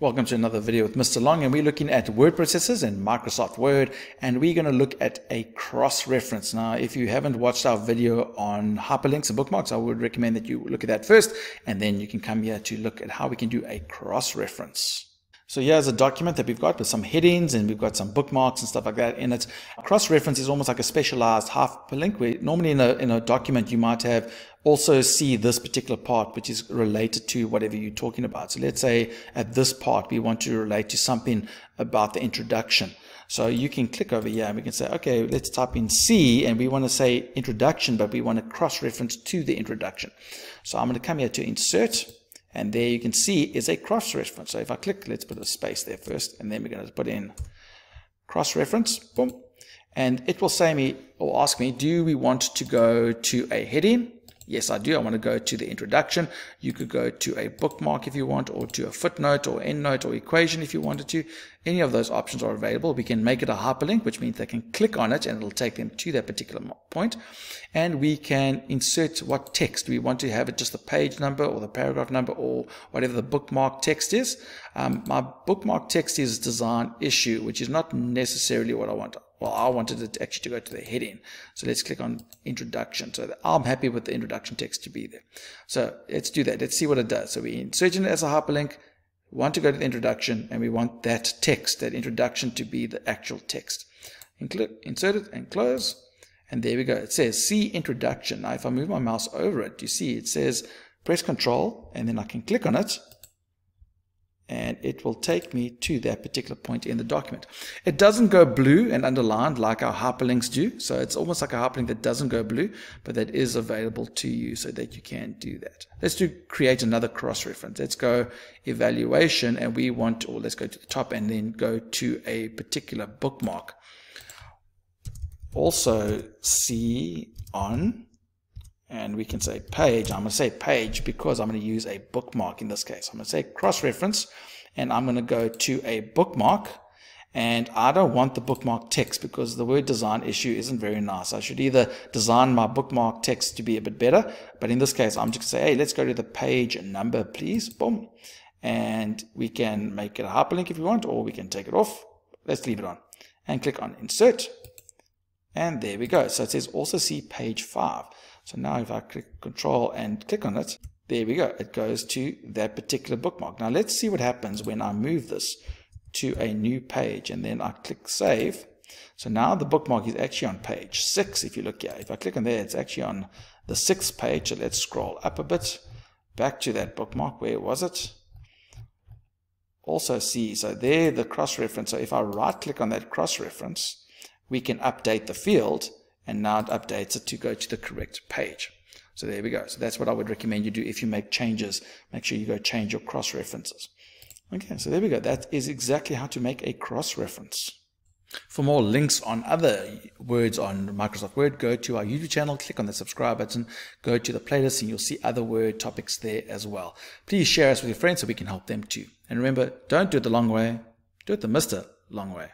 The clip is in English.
Welcome to another video with Mr. Long and we're looking at word processors and Microsoft Word and we're going to look at a cross-reference. Now if you haven't watched our video on hyperlinks and bookmarks I would recommend that you look at that first and then you can come here to look at how we can do a cross-reference. So here's a document that we've got with some headings and we've got some bookmarks and stuff like that in it. Cross-reference is almost like a specialized hyperlink where normally in a, in a document you might have also see this particular part which is related to whatever you're talking about. So let's say at this part we want to relate to something about the introduction. So you can click over here and we can say, okay, let's type in C and we want to say introduction, but we want to cross-reference to the introduction. So I'm going to come here to insert and there you can see is a cross-reference. So if I click, let's put a space there first, and then we're going to put in cross-reference, boom. And it will say me, or ask me, do we want to go to a heading Yes, I do. I want to go to the introduction. You could go to a bookmark if you want, or to a footnote or endnote or equation if you wanted to. Any of those options are available. We can make it a hyperlink, which means they can click on it and it'll take them to that particular point. And we can insert what text. We want to have it just the page number or the paragraph number or whatever the bookmark text is. Um, my bookmark text is design issue, which is not necessarily what I want well, I wanted it actually to go to the heading. So let's click on introduction. So I'm happy with the introduction text to be there. So let's do that. Let's see what it does. So we insert it as a hyperlink, want to go to the introduction, and we want that text, that introduction to be the actual text. Insert it and close. And there we go. It says see introduction. Now if I move my mouse over it, you see it says press control and then I can click on it and it will take me to that particular point in the document. It doesn't go blue and underlined like our hyperlinks do. So it's almost like a hyperlink that doesn't go blue, but that is available to you so that you can do that. Let's do create another cross-reference. Let's go evaluation and we want, or let's go to the top and then go to a particular bookmark. Also see on and we can say page. I'm going to say page because I'm going to use a bookmark in this case. I'm going to say cross-reference, and I'm going to go to a bookmark, and I don't want the bookmark text because the word design issue isn't very nice. I should either design my bookmark text to be a bit better, but in this case, I'm just going to say, hey, let's go to the page number, please. Boom. And we can make it a hyperlink if we want, or we can take it off. Let's leave it on. And click on insert. And there we go. So it says also see page 5. So now if I click control and click on it, there we go. It goes to that particular bookmark. Now let's see what happens when I move this to a new page and then I click save. So now the bookmark is actually on page 6 if you look here. If I click on there, it's actually on the sixth page. So let's scroll up a bit back to that bookmark. Where was it? Also see, so there the cross-reference. So if I right-click on that cross-reference, we can update the field and now it updates it to go to the correct page. So there we go. So that's what I would recommend you do if you make changes. Make sure you go change your cross references. Okay, so there we go. That is exactly how to make a cross reference. For more links on other words on Microsoft Word, go to our YouTube channel, click on the subscribe button, go to the playlist, and you'll see other Word topics there as well. Please share us with your friends so we can help them too. And remember, don't do it the long way, do it the Mr. Long way.